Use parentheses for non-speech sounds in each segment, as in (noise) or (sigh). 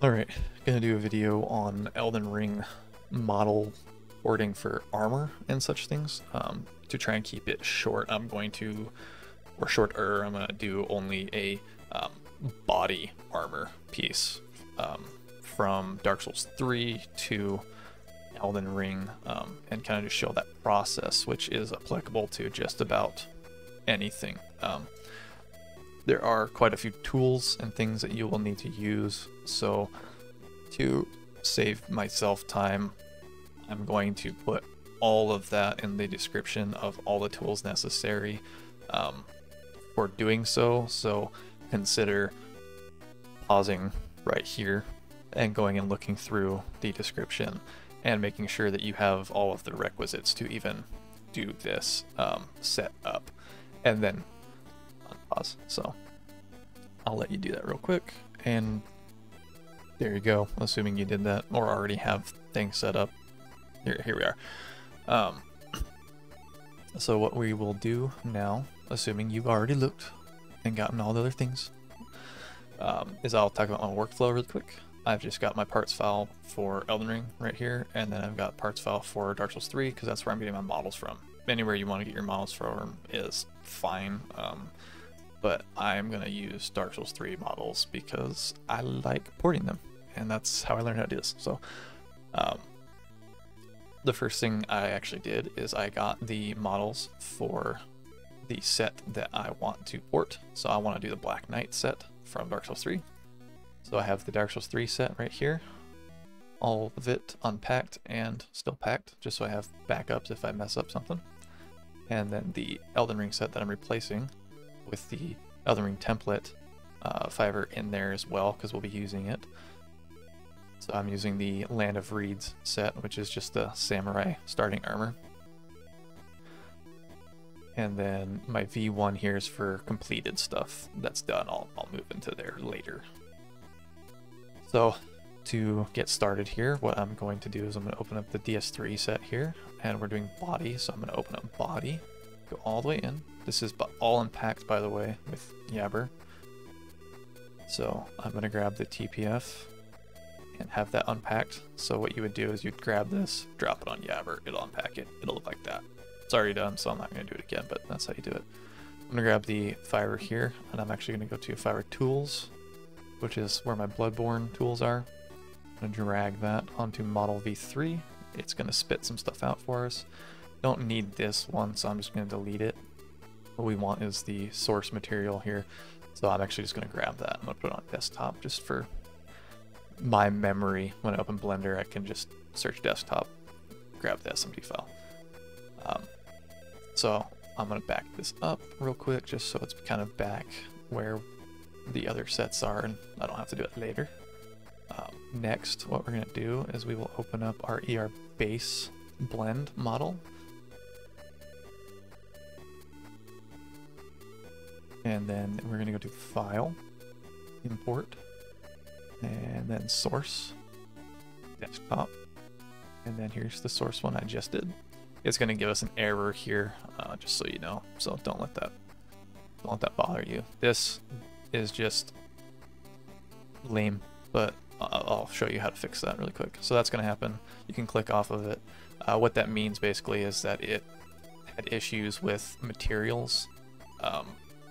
Alright, gonna do a video on Elden Ring model porting for armor and such things. Um, to try and keep it short, I'm going to, or shorter, I'm gonna do only a um, body armor piece um, from Dark Souls 3 to Elden Ring um, and kind of just show that process, which is applicable to just about anything. Um, there are quite a few tools and things that you will need to use. So to save myself time, I'm going to put all of that in the description of all the tools necessary um, for doing so. So consider pausing right here and going and looking through the description and making sure that you have all of the requisites to even do this um, set up and then unpause. So I'll let you do that real quick. And there you go, assuming you did that or already have things set up. Here, here we are. Um, (clears throat) so what we will do now, assuming you've already looked and gotten all the other things, um, is I'll talk about my workflow really quick. I've just got my parts file for Elden Ring right here, and then I've got parts file for Dark Souls 3 because that's where I'm getting my models from. Anywhere you want to get your models from is fine, um, but I'm going to use Dark Souls 3 models because I like porting them, and that's how I learned how to do this. So, um, the first thing I actually did is I got the models for the set that I want to port. So I want to do the Black Knight set from Dark Souls 3. So I have the Dark Souls 3 set right here. All of it unpacked and still packed, just so I have backups if I mess up something. And then the Elden Ring set that I'm replacing with the Elden Ring template uh, flver in there as well, because we'll be using it. So I'm using the Land of Reeds set, which is just the Samurai starting armor. And then my V1 here is for completed stuff that's done. I'll, I'll move into there later. So to get started here, what I'm going to do is I'm going to open up the DS3 set here, and we're doing body, so I'm going to open up body, go all the way in. This is all unpacked, by the way, with Yabber. So I'm going to grab the TPF and have that unpacked. So what you would do is you'd grab this, drop it on Yabber, it'll unpack it, it'll look like that. It's already done, so I'm not going to do it again, but that's how you do it. I'm going to grab the flver here, and I'm actually going to go to flver tools, which is where my Bloodborne tools are. I'm going to drag that onto model v3. It's going to spit some stuff out for us. Don't need this one, so I'm just going to delete it. What we want is the source material here. So I'm actually just going to grab that. I'm going to put it on desktop just for my memory. When I open Blender, I can just search desktop, grab the SMD file. Um, so I'm going to back this up real quick just so it's kind of back where the other sets are and I don't have to do it later. Um, next, what we're going to do is we will open up our ER base blend model. And then we're going to go to File, Import, and then Source, Desktop. And then here's the source one I just did. It's going to give us an error here, uh, just so you know. So don't let that don't let that bother you. This is just lame, but I'll show you how to fix that really quick. So that's going to happen. You can click off of it. Uh, what that means basically is that it had issues with materials. Um,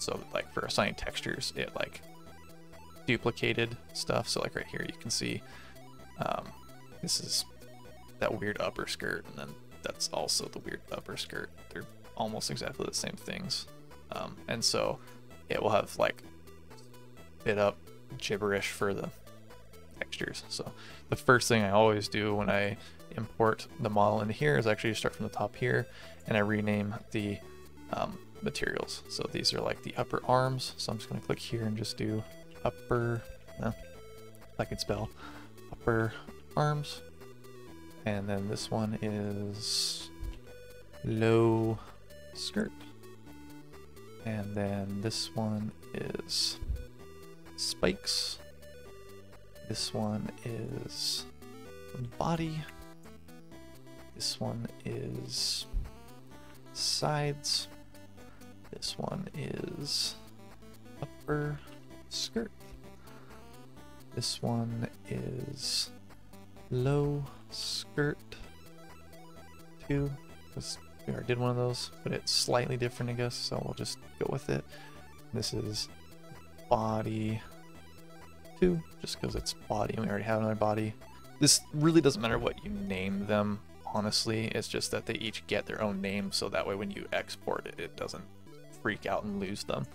so like for assigning textures, it like duplicated stuff. So like right here, you can see um, this is that weird upper skirt, and then that's also the weird upper skirt. They're almost exactly the same things. Um, and so it will have like bit up gibberish for the textures. So the first thing I always do when I import the model into here is actually start from the top here and I rename the um, materials. So these are like the upper arms. So I'm just going to click here and just do upper, no, I can spell, upper arms. And then this one is low skirt. And then this one is spikes. This one is body. This one is sides. This one is upper skirt. This one is low skirt two, because we already did one of those, but it's slightly different, I guess, so we'll just go with it. This is body two, just because it's body and we already have another body. This really doesn't matter what you name them, honestly. It's just that they each get their own name, so that way when you export it, it doesn't freak out and lose them.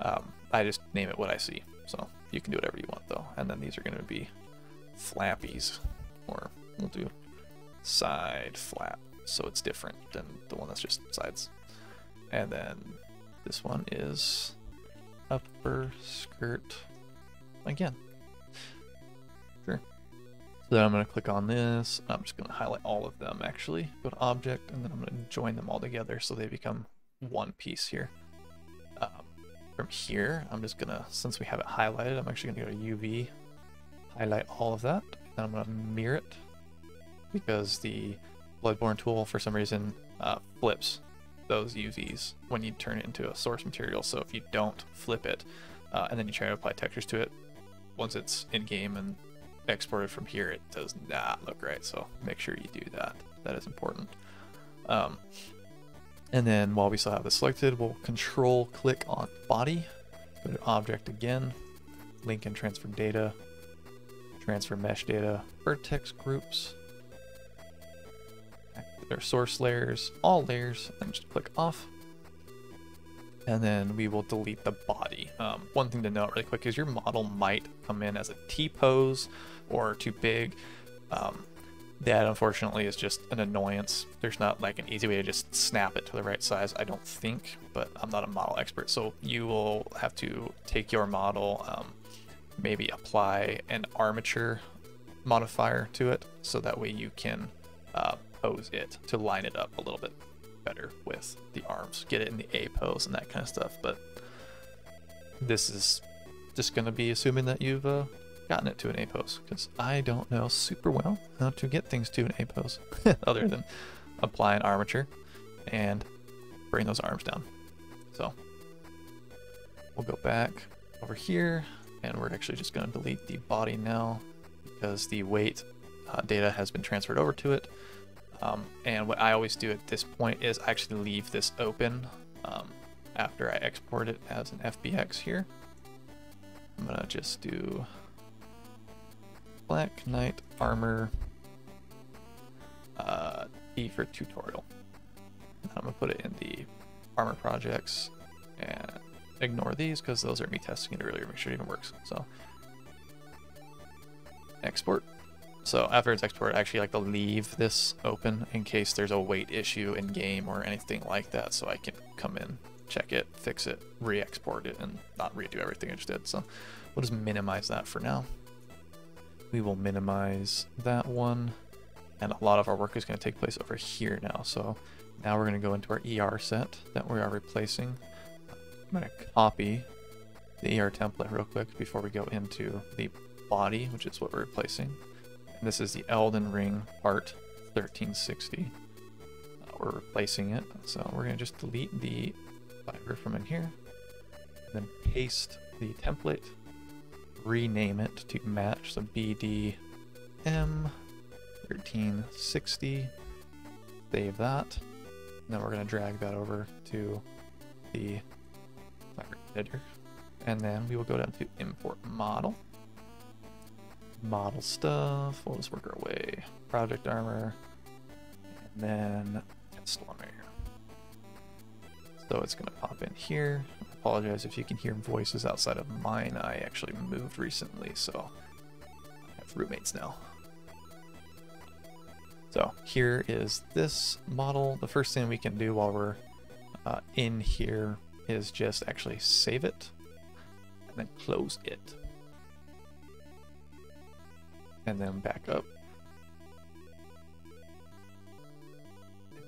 Um, I just name it what I see, so you can do whatever you want though. And then these are going to be flappies, or we'll do side flap, so it's different than the one that's just sides. And then this one is upper skirt again. Sure. So then I'm going to click on this. I'm just going to highlight all of them actually. Go to object and then I'm going to join them all together so they become one piece here. Um, from here, I'm just to, since we have it highlighted, I'm actually to go to UV, highlight all of that. And I'm to mirror it because the Bloodborne tool for some reason uh, flips those UVs when you turn it into a source material. So if you don't flip it uh, and then you try to apply textures to it, once it's in game and exported from here, it does not look right. So make sure you do that. That is important. Um, and then while we still have this selected, we'll control click on body, go to object again, link and transfer data, transfer mesh data, vertex groups, their source layers, all layers, and just click off and then we will delete the body. Um, one thing to note really quick is your model might come in as a T-pose or too big. Um, that unfortunately is just an annoyance. There's not like an easy way to just snap it to the right size, I don't think, but I'm not a model expert. So you will have to take your model, um, maybe apply an armature modifier to it so that way you can uh, pose it to line it up a little bit better with the arms, get it in the A pose and that kind of stuff. But this is just going to be assuming that you've uh, gotten it to an A pose because I don't know super well how to get things to an A pose (laughs) other than apply an armature and bring those arms down. So we'll go back over here and we're actually just going to delete the body now because the weight uh, data has been transferred over to it. Um, and what I always do at this point is I actually leave this open um, after I export it as an FBX here. I'm gonna just do Black Knight Armor uh, E for tutorial. I'm gonna put it in the armor projects and ignore these because those are me testing it earlier, make sure it even works. So export. So after it's exported, I actually like to leave this open in case there's a weight issue in game or anything like that so I can come in, check it, fix it, re-export it, and not redo everything I just did. So we'll just minimize that for now. We will minimize that one, and a lot of our work is going to take place over here now. So now we're going to go into our ER set that we are replacing. I'm going to copy the ER template real quick before we go into the body, which is what we're replacing. This is the Elden Ring part 1360. Uh, we're replacing it, so we're going to just delete the flver from in here, then paste the template, rename it to match, so BDM 1360, save that, and then we're going to drag that over to the editor, and then we will go down to import model, model stuff. We'll just work our way. Project armor. And then test armor. So it's going to pop in here. Apologize if you can hear voices outside of mine. I actually moved recently, so I have roommates now. So here is this model. The first thing we can do while we're uh, in here is just actually save it and then close it and then back up.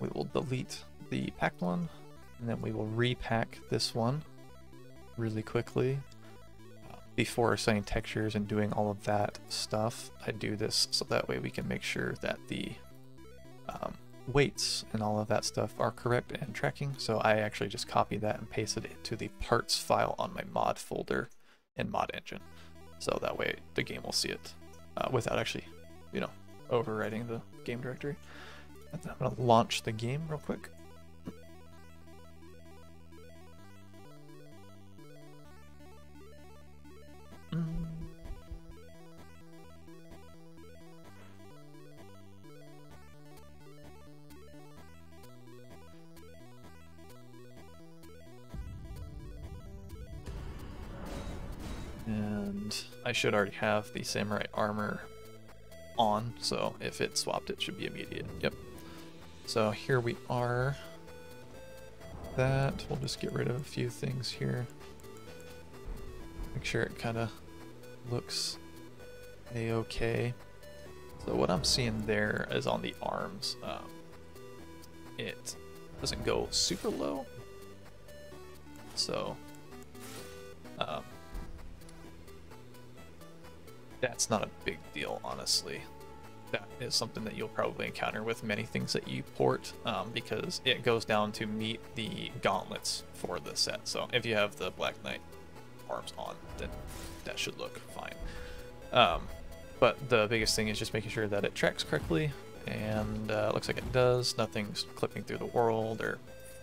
We will delete the packed one, and then we will repack this one really quickly. Before setting textures and doing all of that stuff, I do this so that way we can make sure that the um, weights and all of that stuff are correct and tracking. So I actually just copy that and paste it into the parts file on my mod folder in mod engine. So that way the game will see it uh, without actually, you know, overwriting the game directory. I'm gonna launch the game real quick. I should already have the samurai armor on, so if it swapped, it should be immediate. Yep. So here we are. That, we'll just get rid of a few things here. Make sure it kind of looks a-okay. So what I'm seeing there is on the arms, um, it doesn't go super low. So, um, that's not a big deal, honestly. That is something that you'll probably encounter with many things that you port, um, because it goes down to meet the gauntlets for the set. So if you have the Black Knight arms on, then that should look fine. Um, but the biggest thing is just making sure that it tracks correctly, and uh, looks like it does. Nothing's clipping through the world or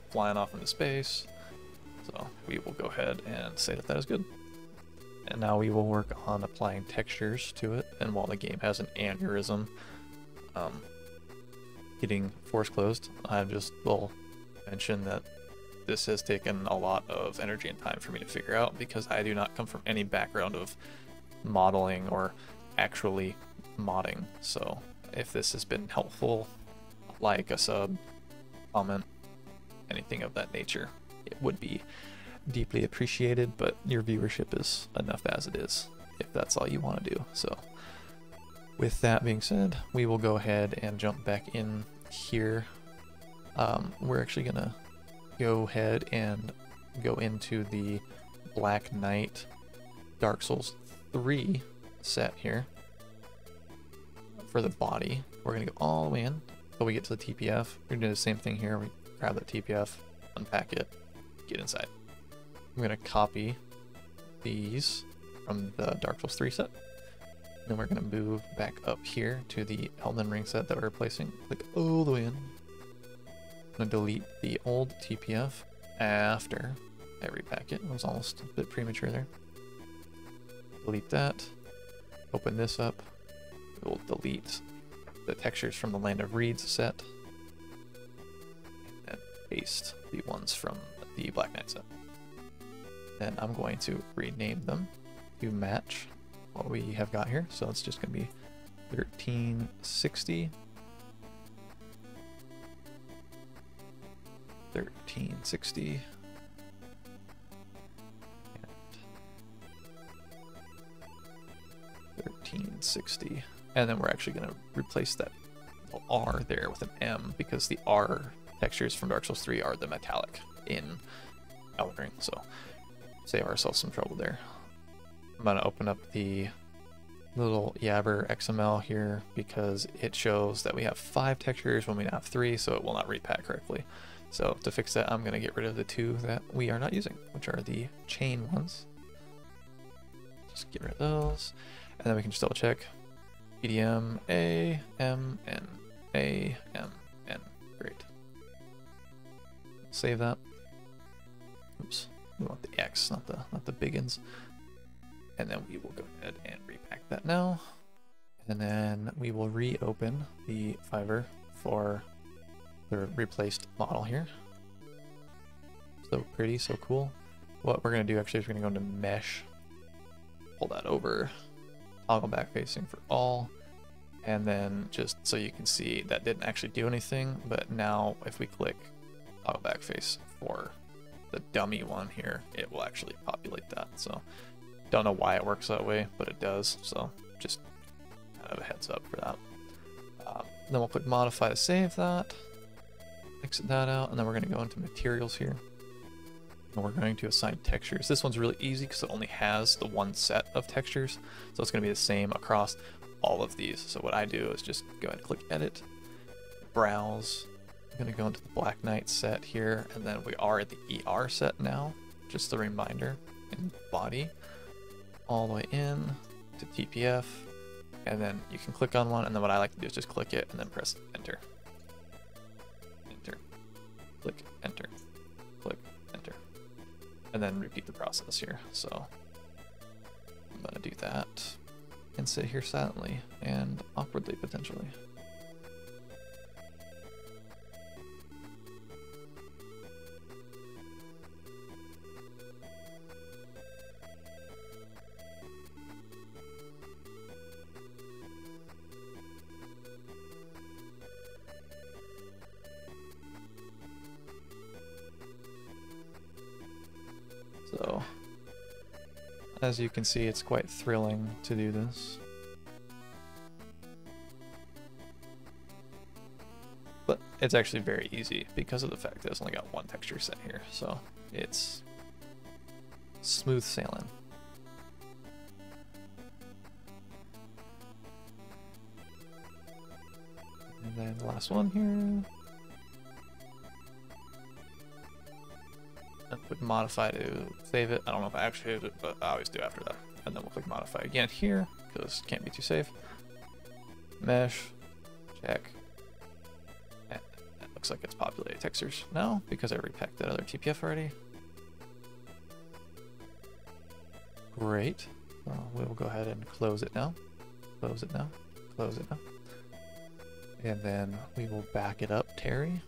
flying off into space. So we will go ahead and say that that is good. And now we will work on applying textures to it. And while the game has an aneurysm um, getting force closed, I just will mention that this has taken a lot of energy and time for me to figure out because I do not come from any background of modeling or actually modding. So if this has been helpful, like a sub, comment, anything of that nature, it would be deeply appreciated, but your viewership is enough as it is, if that's all you want to do. So with that being said, we will go ahead and jump back in here. Um, we're actually going to go ahead and go into the Black Knight Dark Souls 3 set here for the body. We're going to go all the way in until we get to the TPF. We're going to do the same thing here. We grab the TPF, unpack it, get inside. I'm going to copy these from the Dark Souls 3 set. Then we're going to move back up here to the Elden Ring set that we're replacing. Click all the way in. I'm going to delete the old TPF after every packet. it. Was almost a bit premature there. Delete that. Open this up. We'll delete the textures from the Land of Reeds set. And paste the ones from the Black Knight set. Then I'm going to rename them to match what we have got here. So it's just going to be 1360. 1360. and 1360. And then we're actually going to replace that R there with an M because the R textures from Dark Souls 3 are the metallic in Elden Ring. So save ourselves some trouble there. I'm going to open up the little Yabber XML here because it shows that we have five textures when we have three, so it will not repack correctly. So to fix that, I'm going to get rid of the two that we are not using, which are the chain ones. Just get rid of those. And then we can just double check. PDM A, M, N, A, M, N. Great. Save that. Oops. We want the X, not the not the big biggins. And then we will go ahead and repack that now. And then we will reopen the Flver for the replaced model here. So pretty, so cool. What we're going to do actually is we're going to go into Mesh, pull that over, toggle back facing for all, and then just so you can see that didn't actually do anything, but now if we click toggle back face for the dummy one here, it will actually populate that. So don't know why it works that way, but it does. So just kind of a heads up for that. Um, then we'll click modify to save that, exit that out, and then we're going to go into materials here. And we're going to assign textures. This one's really easy because it only has the one set of textures. So it's going to be the same across all of these. So what I do is just go ahead and click edit, browse, I'm going to go into the Black Knight set here, and then we are at the ER set now, just the reminder, in body. all the way in to TPF, and then you can click on one, and then what I like to do is just click it and then press enter. Enter. Click enter. Click enter. And then repeat the process here. So I'm gonna do that and sit here silently and awkwardly potentially. So, as you can see, it's quite thrilling to do this. But it's actually very easy because of the fact that it's only got one texture set here, so it's smooth sailing. And then the last one here. Click modify to save it. I don't know if I actually saved it, but I always do after that. And then we'll click modify again here, because can't be too safe. Mesh, check. Eh, and it looks like it's populated textures now, because I repacked that other TPF already. Great. Well, we'll go ahead and close it now. Close it now. Close it now. And then we will back it up, Terry.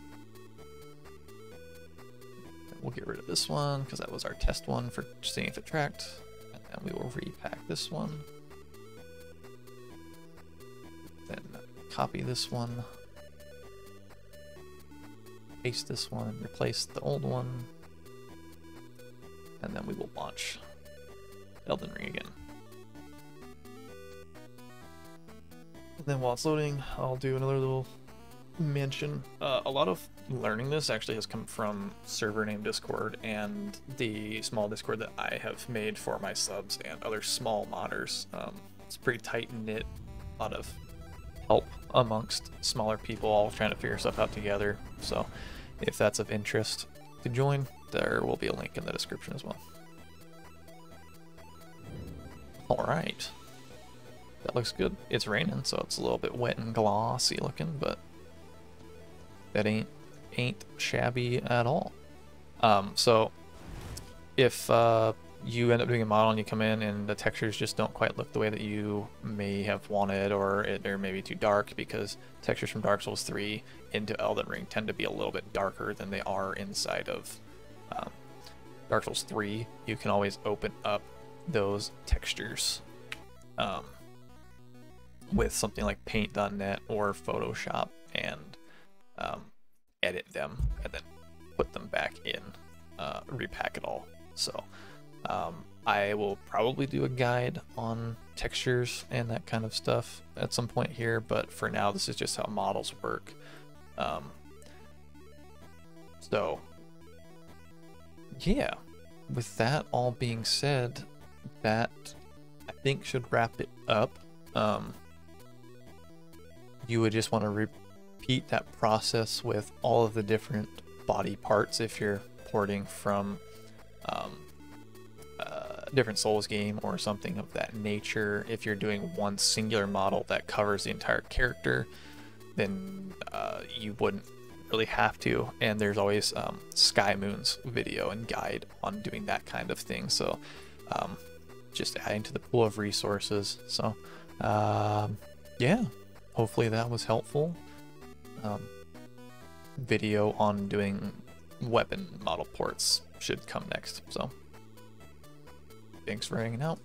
We'll get rid of this one because that was our test one for seeing if it tracked. And then we will repack this one. Then copy this one. Paste this one, replace the old one. And then we will launch Elden Ring again. And then while it's loading, I'll do another little mention. Uh, a lot of learning this actually has come from server name Discord and the small Discord that I have made for my subs and other small modders. Um, it's pretty tight knit, a lot of help amongst smaller people all trying to figure stuff out together. So if that's of interest to join, there will be a link in the description as well. All right. That looks good. It's raining, so it's a little bit wet and glossy looking, but that ain't ain't shabby at all. Um, so if uh, you end up doing a model and you come in and the textures just don't quite look the way that you may have wanted, or it, they're maybe too dark because textures from Dark Souls 3 into Elden Ring tend to be a little bit darker than they are inside of um, Dark Souls 3. You can always open up those textures. Um, with something like paint.net or Photoshop and um, edit them and then put them back in, uh, repack it all. So um, I will probably do a guide on textures and that kind of stuff at some point here, but for now this is just how models work. Um, so yeah, with that all being said, that I think should wrap it up. Um, you would just want to repeat that process with all of the different body parts if you're porting from um, a different Souls game or something of that nature. If you're doing one singular model that covers the entire character, then uh, you wouldn't really have to. And there's always um, Sky Moon's video and guide on doing that kind of thing. So um, just adding to the pool of resources. So um, yeah, hopefully that was helpful. Um, video on doing weapon model ports should come next. So thanks for hanging out.